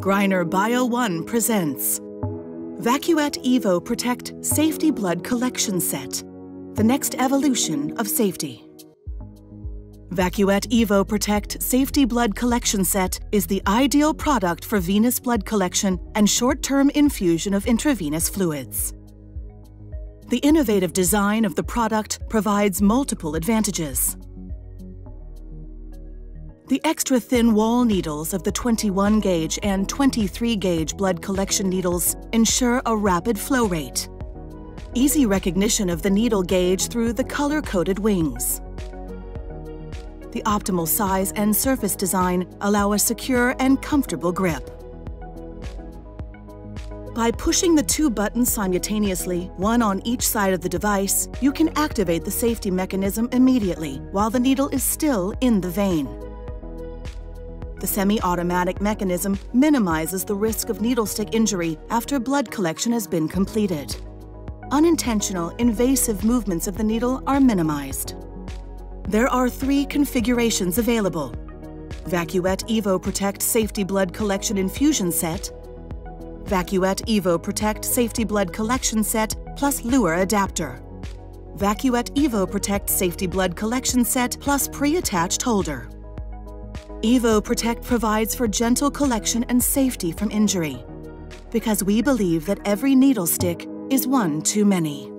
Greiner Bio-One presents Vacuette Evo Protect Safety Blood Collection Set, the next evolution of safety. Vacuette Evo Protect Safety Blood Collection Set is the ideal product for venous blood collection and short-term infusion of intravenous fluids. The innovative design of the product provides multiple advantages. The extra thin wall needles of the 21 gauge and 23 gauge blood collection needles ensure a rapid flow rate. Easy recognition of the needle gauge through the color-coded wings. The optimal size and surface design allow a secure and comfortable grip. By pushing the two buttons simultaneously, one on each side of the device, you can activate the safety mechanism immediately while the needle is still in the vein. The semi-automatic mechanism minimizes the risk of needle stick injury after blood collection has been completed. Unintentional, invasive movements of the needle are minimized. There are three configurations available. Vacuette Evo Protect Safety Blood Collection Infusion Set, Vacuette Evo Protect Safety Blood Collection Set plus Luer Adapter, Vacuette Evo Protect Safety Blood Collection Set plus pre-attached holder. Evo Protect provides for gentle collection and safety from injury because we believe that every needle stick is one too many.